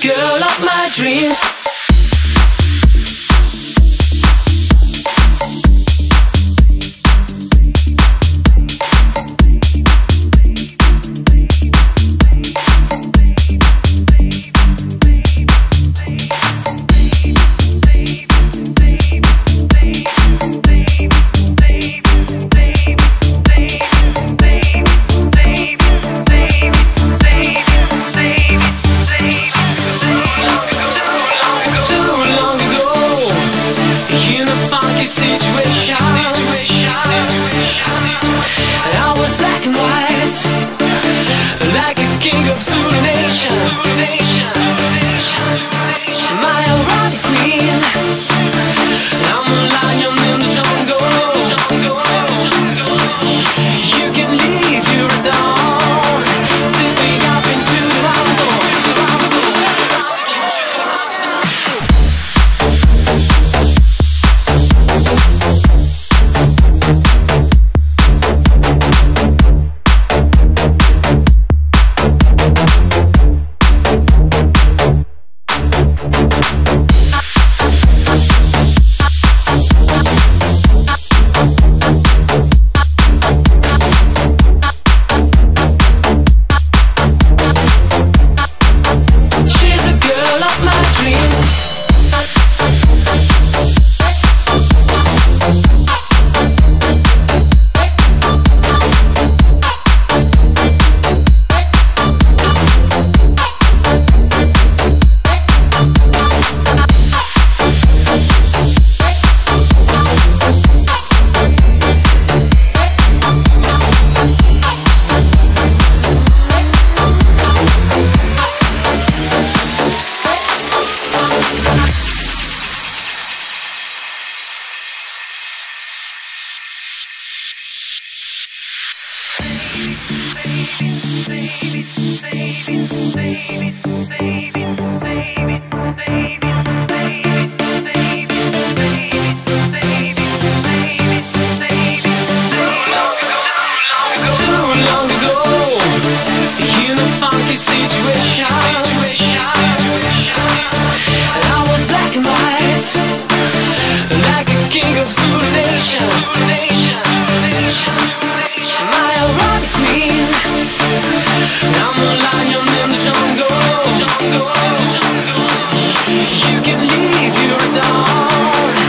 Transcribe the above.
girl of my dreams. Situation. You can leave your dog.